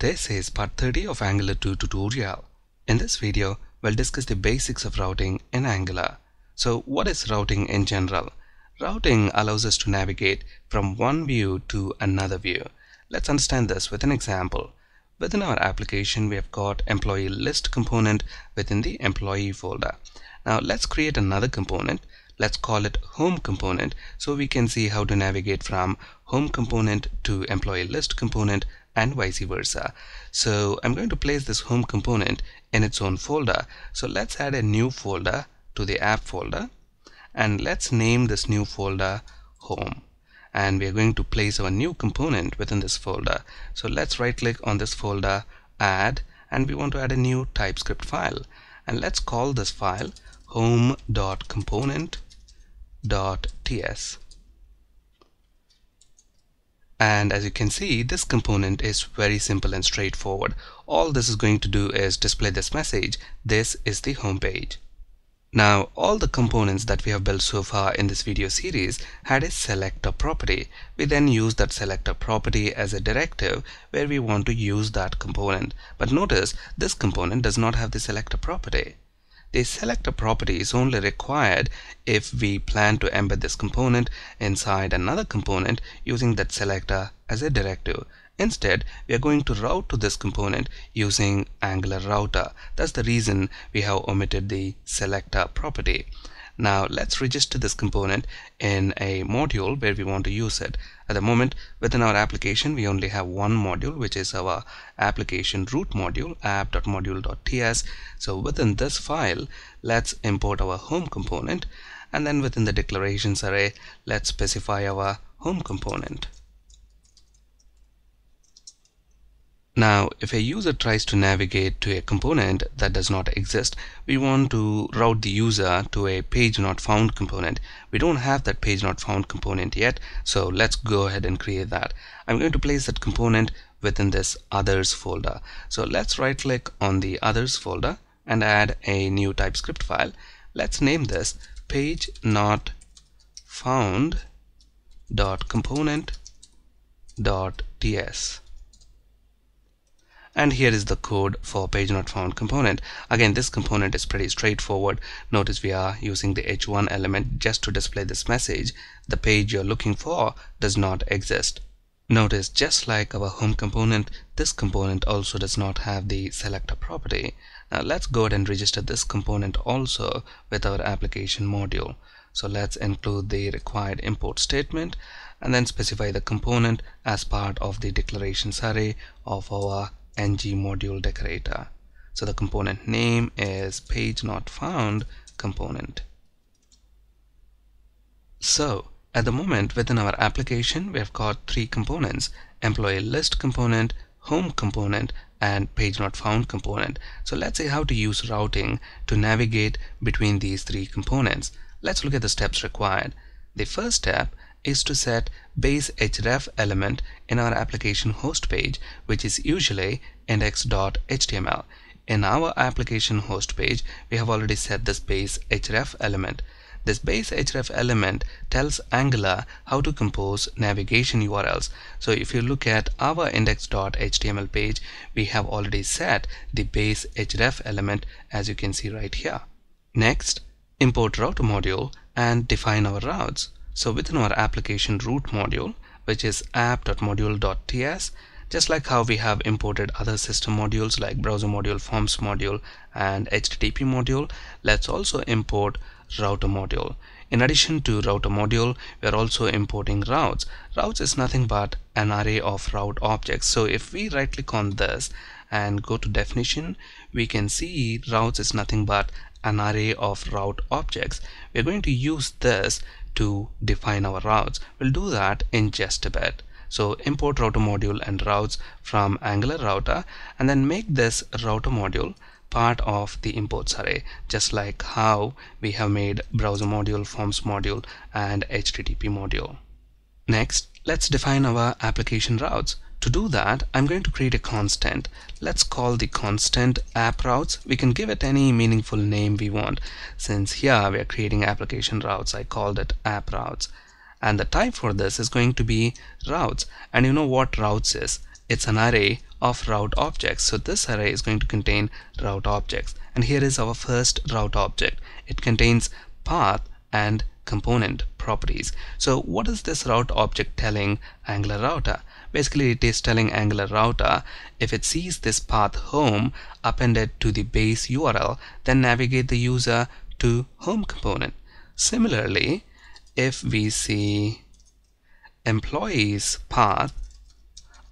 This is part 30 of Angular 2 tutorial. In this video, we'll discuss the basics of routing in Angular. So what is routing in general? Routing allows us to navigate from one view to another view. Let's understand this with an example. Within our application, we have got employee list component within the employee folder. Now let's create another component. Let's call it home component so we can see how to navigate from home component to employee list component and vice versa. So I'm going to place this home component in its own folder. So let's add a new folder to the app folder and let's name this new folder home and we are going to place our new component within this folder. So let's right click on this folder add and we want to add a new TypeScript file and let's call this file home.component.ts and as you can see this component is very simple and straightforward. All this is going to do is display this message. This is the home page now all the components that we have built so far in this video series had a selector property. We then use that selector property as a directive where we want to use that component. But notice this component does not have the selector property the selector property is only required if we plan to embed this component inside another component using that selector as a directive. Instead, we are going to route to this component using Angular router. That's the reason we have omitted the selector property. Now let's register this component in a module where we want to use it. At the moment within our application we only have one module which is our application root module app.module.ts. So within this file let's import our home component and then within the declarations array let's specify our home component. Now, if a user tries to navigate to a component that does not exist, we want to route the user to a page not found component. We don't have that page not found component yet, so let's go ahead and create that. I'm going to place that component within this others folder. So let's right click on the others folder and add a new TypeScript file. Let's name this page not found dot component dot ts and here is the code for page not found component. Again this component is pretty straightforward. Notice we are using the h1 element just to display this message. The page you're looking for does not exist. Notice just like our home component this component also does not have the selector property. Now let's go ahead and register this component also with our application module. So let's include the required import statement and then specify the component as part of the declarations array of our ng module decorator. So the component name is page not found component. So at the moment within our application we have got three components employee list component, home component and page not found component. So let's see how to use routing to navigate between these three components. Let's look at the steps required. The first step is to set base href element in our application host page which is usually index.html. In our application host page we have already set this base href element. This base href element tells Angular how to compose navigation URLs. So if you look at our index.html page, we have already set the base href element as you can see right here. Next, import router module and define our routes. So within our application root module, which is app.module.ts, just like how we have imported other system modules like browser module, forms module, and HTTP module, let's also import router module. In addition to router module, we are also importing routes. Routes is nothing but an array of route objects. So if we right click on this and go to definition, we can see routes is nothing but an array of route objects. We're going to use this to define our routes. We'll do that in just a bit. So import router module and routes from Angular router and then make this router module part of the imports array just like how we have made browser module, forms module and HTTP module. Next, let's define our application routes. To do that, I'm going to create a constant. Let's call the constant app routes. We can give it any meaningful name we want. Since here we are creating application routes, I called it app routes. And the type for this is going to be routes. And you know what routes is? it's an array of route objects so this array is going to contain route objects and here is our first route object it contains path and component properties so what is this route object telling angular router basically it is telling angular router if it sees this path home appended to the base URL then navigate the user to home component. Similarly if we see employees path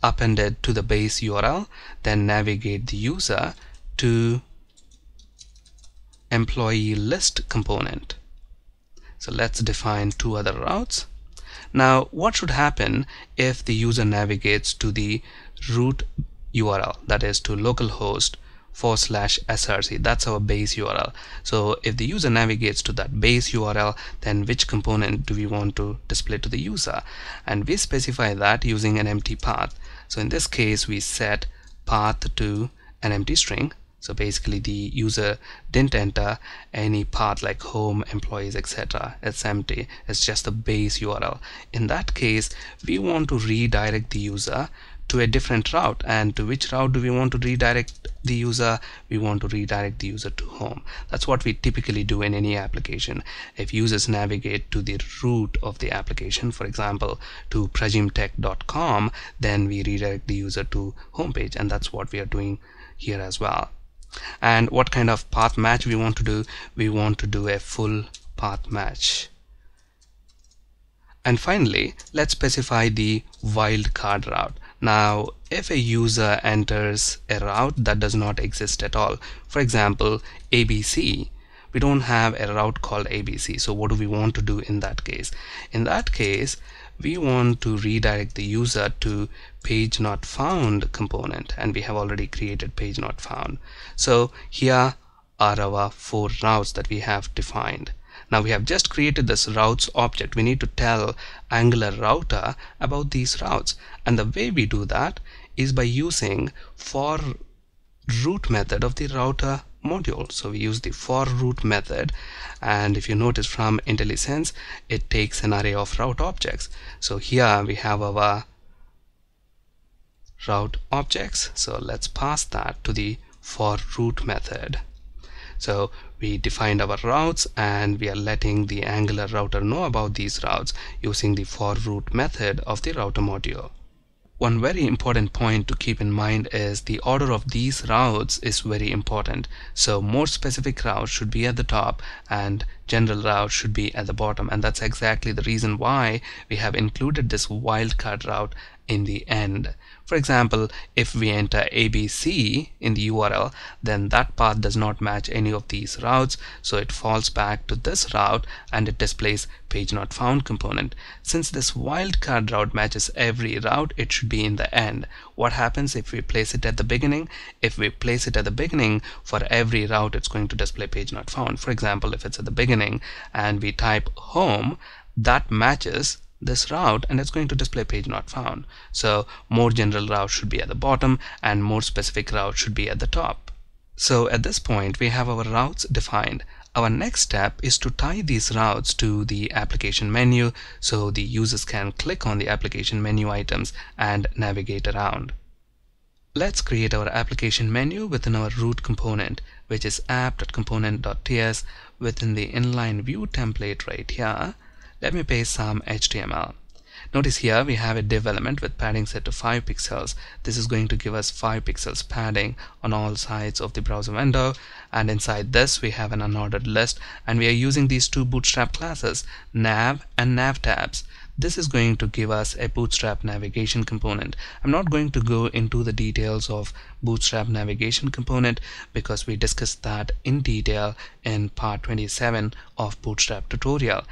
appended to the base URL then navigate the user to employee list component. So let's define two other routes now what should happen if the user navigates to the root URL that is to localhost forward slash src that's our base url so if the user navigates to that base url then which component do we want to display to the user? And we specify that using an empty path. So in this case we set path to an empty string so basically the user didn't enter any path like home employees etc it's empty. It's just the base url in that case we want to redirect the user to a different route. And to which route do we want to redirect the user? We want to redirect the user to home. That's what we typically do in any application. If users navigate to the root of the application for example to pragimtech.com then we redirect the user to homepage. And that's what we are doing here as well and what kind of path match we want to do we want to do a full path match and finally let's specify the wildcard route now, if a user enters a route that does not exist at all, for example, ABC, we don't have a route called ABC. So what do we want to do in that case? In that case, we want to redirect the user to page not found component and we have already created page not found. So here are our four routes that we have defined. Now we have just created this routes object. We need to tell Angular router about these routes. And the way we do that is by using for root method of the router module. So we use the for root method and if you notice from IntelliSense it takes an array of route objects. So here we have our route objects. So let's pass that to the for root method. So we defined our routes and we are letting the Angular router know about these routes using the for root method of the router module. One very important point to keep in mind is the order of these routes is very important. So more specific routes should be at the top and general route should be at the bottom and that's exactly the reason why we have included this wildcard route in the end. For example, if we enter ABC in the URL, then that path does not match any of these routes, so it falls back to this route and it displays page not found component. Since this wildcard route matches every route, it should be in the end. What happens if we place it at the beginning? If we place it at the beginning, for every route, it's going to display page not found. For example, if it's at the beginning and we type home, that matches this route and it's going to display page not found. So more general route should be at the bottom and more specific route should be at the top. So at this point we have our routes defined. Our next step is to tie these routes to the application menu so the users can click on the application menu items and navigate around. Let's create our application menu within our root component which is app.component.ts within the inline view template right here let me paste some HTML. Notice here we have a div element with padding set to 5 pixels. This is going to give us 5 pixels padding on all sides of the browser window and inside this we have an unordered list and we are using these two bootstrap classes nav and nav tabs. This is going to give us a bootstrap navigation component. I'm not going to go into the details of bootstrap navigation component because we discussed that in detail in part 27 of bootstrap tutorial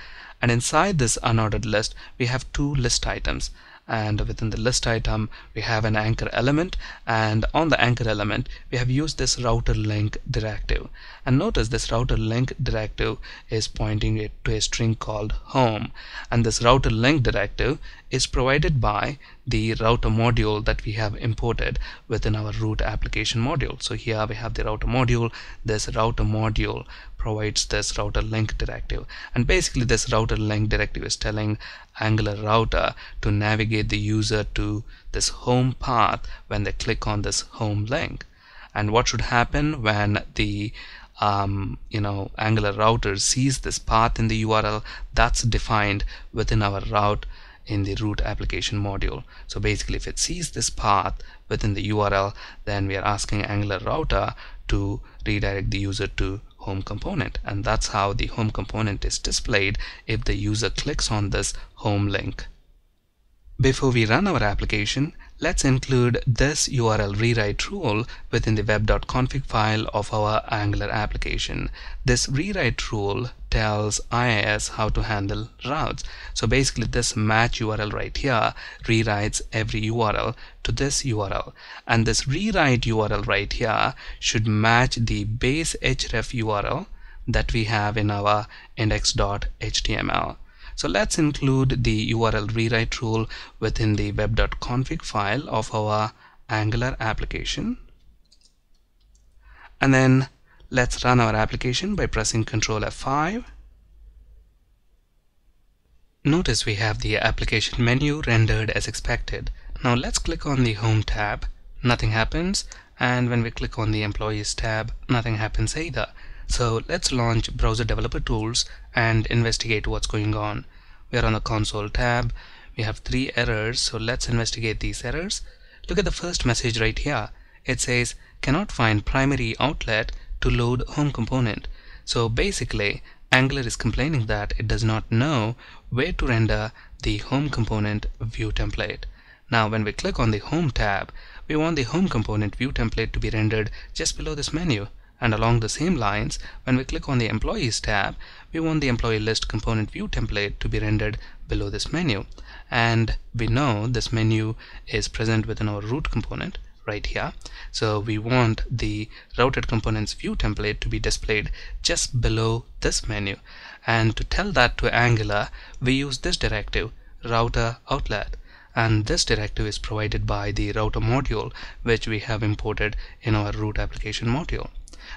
and inside this unordered list we have two list items and within the list item we have an anchor element. And on the anchor element we have used this router link directive. And notice this router link directive is pointing it to a string called home. And this router link directive is provided by the router module that we have imported within our root application module. So here we have the router module. This router module provides this router link directive. And basically this router link directive is telling angular router to navigate the user to this home path when they click on this home link. And what should happen when the um, you know angular router sees this path in the URL that's defined within our route in the root application module. So basically if it sees this path within the URL then we are asking angular router to redirect the user to home component and that's how the home component is displayed if the user clicks on this home link. Before we run our application, let's include this URL rewrite rule within the web.config file of our Angular application. This rewrite rule tells IIS how to handle routes. So basically this match URL right here rewrites every URL to this URL. And this rewrite URL right here should match the base href URL that we have in our index.html. So let's include the URL rewrite rule within the web.config file of our Angular application. And then let's run our application by pressing Ctrl F5. Notice we have the application menu rendered as expected. Now let's click on the Home tab. Nothing happens. And when we click on the Employees tab, nothing happens either. So let's launch browser developer tools and investigate what's going on. We are on the console tab. We have three errors. So let's investigate these errors. Look at the first message right here. It says cannot find primary outlet to load home component. So basically Angular is complaining that it does not know where to render the home component view template. Now when we click on the home tab, we want the home component view template to be rendered just below this menu. And along the same lines, when we click on the Employees tab, we want the Employee List Component View template to be rendered below this menu. And we know this menu is present within our root component right here. So we want the Routed Components View template to be displayed just below this menu. And to tell that to Angular, we use this directive, router outlet and this directive is provided by the router module which we have imported in our root application module.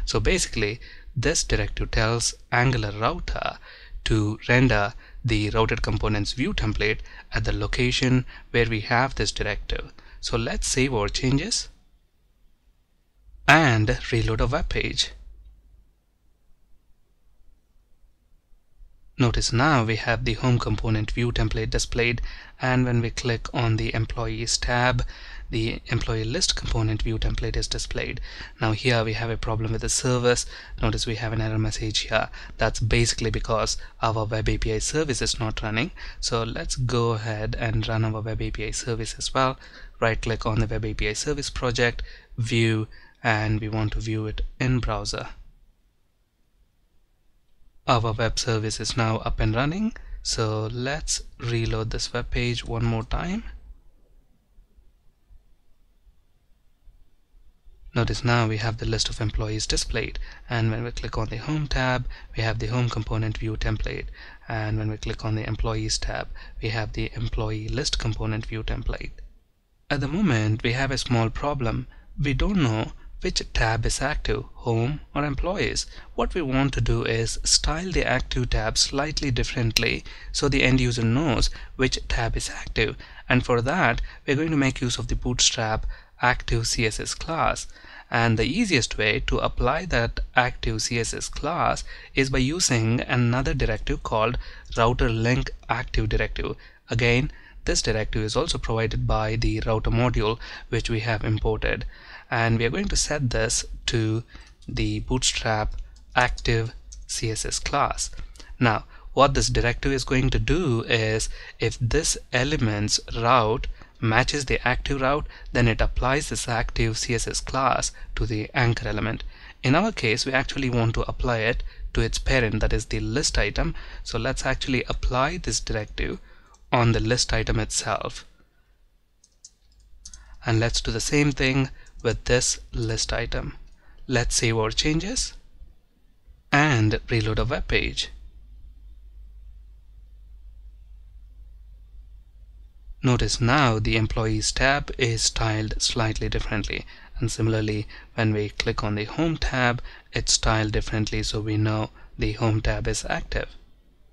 So basically, this directive tells Angular router to render the routed components view template at the location where we have this directive. So let's save our changes and reload a web page. Notice now we have the Home Component View template displayed and when we click on the Employees tab, the Employee List Component View template is displayed. Now here we have a problem with the service. Notice we have an error message here. That's basically because our Web API service is not running. So let's go ahead and run our Web API service as well. Right click on the Web API service project, View, and we want to view it in browser our web service is now up and running so let's reload this web page one more time Notice now we have the list of employees displayed and when we click on the Home tab we have the Home component view template and when we click on the Employees tab we have the Employee List component view template. At the moment we have a small problem. We don't know which tab is active, home or employees. What we want to do is style the active tab slightly differently so the end user knows which tab is active. And for that, we're going to make use of the Bootstrap active CSS class. And the easiest way to apply that active CSS class is by using another directive called router link active directive. Again, this directive is also provided by the router module which we have imported and we are going to set this to the bootstrap active CSS class. Now what this directive is going to do is if this element's route matches the active route then it applies this active CSS class to the anchor element. In our case we actually want to apply it to its parent that is the list item so let's actually apply this directive on the list item itself and let's do the same thing with this list item. Let's save our changes and reload a web page. Notice now the Employees tab is styled slightly differently and similarly when we click on the Home tab it's styled differently so we know the Home tab is active.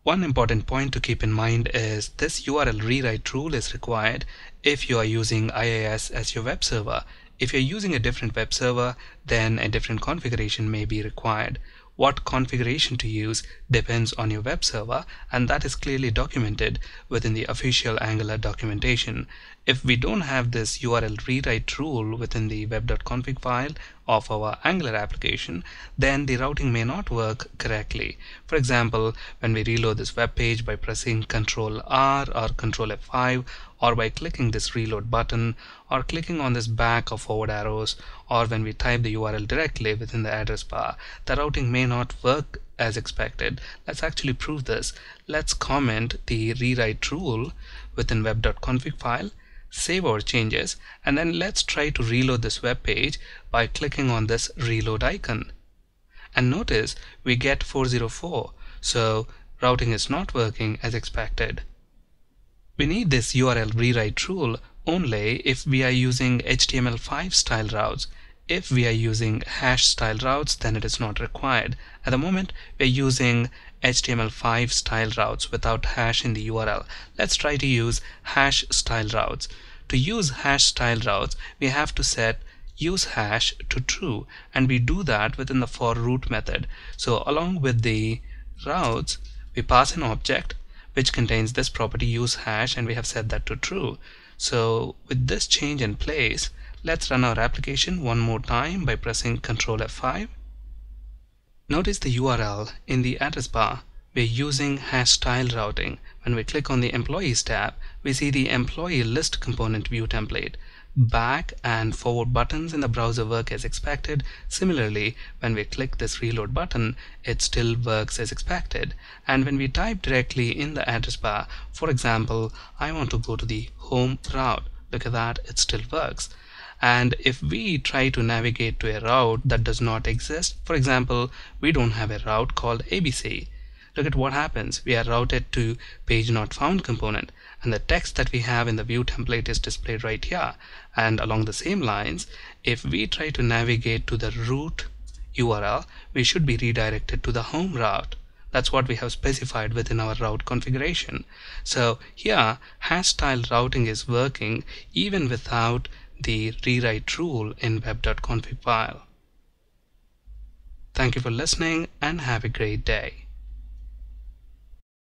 One important point to keep in mind is this URL rewrite rule is required if you are using IIS as your web server if you're using a different web server, then a different configuration may be required what configuration to use depends on your web server and that is clearly documented within the official Angular documentation. If we don't have this URL rewrite rule within the web.config file of our Angular application, then the routing may not work correctly. For example, when we reload this web page by pressing Ctrl R or Ctrl F5 or by clicking this reload button or clicking on this back or forward arrows or when we type the URL directly within the address bar the routing may not work as expected let's actually prove this let's comment the rewrite rule within web.config file save our changes and then let's try to reload this web page by clicking on this reload icon and notice we get 404 so routing is not working as expected we need this URL rewrite rule only if we are using HTML5 style routes. If we are using hash style routes, then it is not required. At the moment, we're using HTML5 style routes without hash in the URL. Let's try to use hash style routes. To use hash style routes, we have to set use hash to true and we do that within the for root method. So along with the routes, we pass an object which contains this property use hash and we have set that to true. So with this change in place, let's run our application one more time by pressing Ctrl F5. Notice the URL in the address bar. We're using hash style routing. When we click on the employees tab, we see the employee list component view template back and forward buttons in the browser work as expected. Similarly, when we click this reload button, it still works as expected. And when we type directly in the address bar, for example, I want to go to the home route, look at that, it still works. And if we try to navigate to a route that does not exist, for example, we don't have a route called ABC, look at what happens. We are routed to page not found component and the text that we have in the view template is displayed right here. And along the same lines, if we try to navigate to the root URL, we should be redirected to the home route. That's what we have specified within our route configuration. So here, hash style routing is working even without the rewrite rule in web.config file. Thank you for listening and have a great day.